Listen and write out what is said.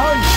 Oh,